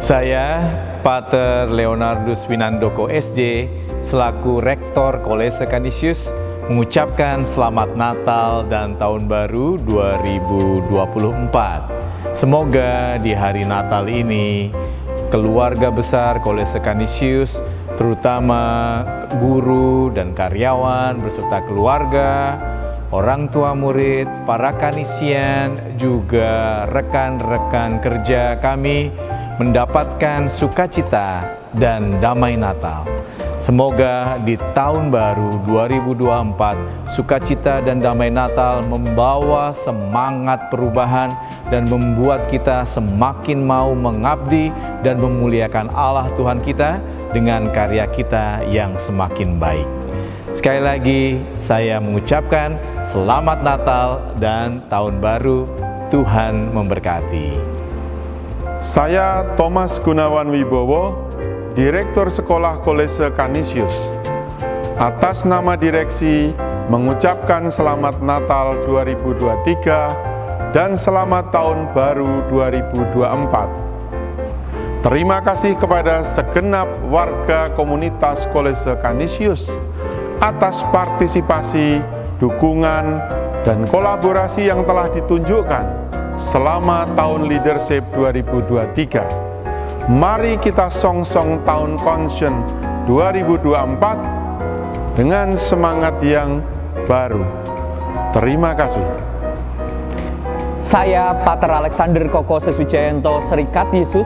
Saya, Pater Leonardus Winandoko SJ, selaku Rektor Kolese Kanisius, mengucapkan selamat Natal dan Tahun Baru 2024. Semoga di hari Natal ini, keluarga besar Kolese Kanisius, terutama guru dan karyawan beserta keluarga, orang tua murid, para kanisian, juga rekan-rekan kerja kami mendapatkan sukacita dan damai Natal. Semoga di tahun baru 2024, sukacita dan damai Natal membawa semangat perubahan dan membuat kita semakin mau mengabdi dan memuliakan Allah Tuhan kita dengan karya kita yang semakin baik. Sekali lagi, saya mengucapkan selamat Natal dan Tahun Baru. Tuhan memberkati. Saya Thomas Gunawan Wibowo, Direktur Sekolah Kolese Kanisius. Atas nama direksi mengucapkan selamat Natal 2023 dan selamat Tahun Baru 2024. Terima kasih kepada segenap warga komunitas Kolese Kanisius atas partisipasi, dukungan, dan kolaborasi yang telah ditunjukkan selama tahun leadership 2023. Mari kita song-song tahun Conscience 2024 dengan semangat yang baru. Terima kasih. Saya Pater Alexander Koko Seswijayanto Serikat Yesus,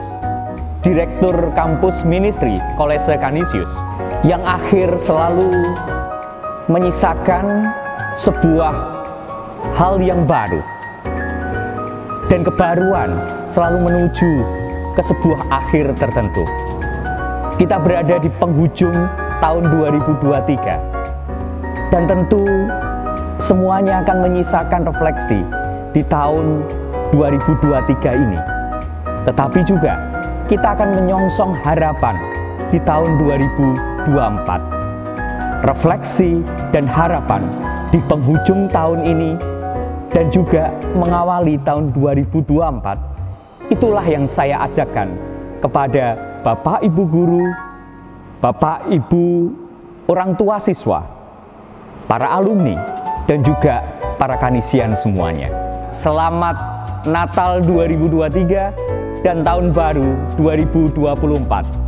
Direktur Kampus Ministry Kolese Kanisius, yang akhir selalu menyisakan sebuah hal yang baru dan kebaruan selalu menuju ke sebuah akhir tertentu. Kita berada di penghujung tahun 2023 dan tentu semuanya akan menyisakan refleksi di tahun 2023 ini. Tetapi juga kita akan menyongsong harapan di tahun 2024. Refleksi dan harapan di penghujung tahun ini dan juga mengawali tahun 2024, itulah yang saya ajarkan kepada Bapak Ibu guru, Bapak Ibu orang tua siswa, para alumni, dan juga para kanisian semuanya. Selamat Natal 2023 dan Tahun Baru 2024.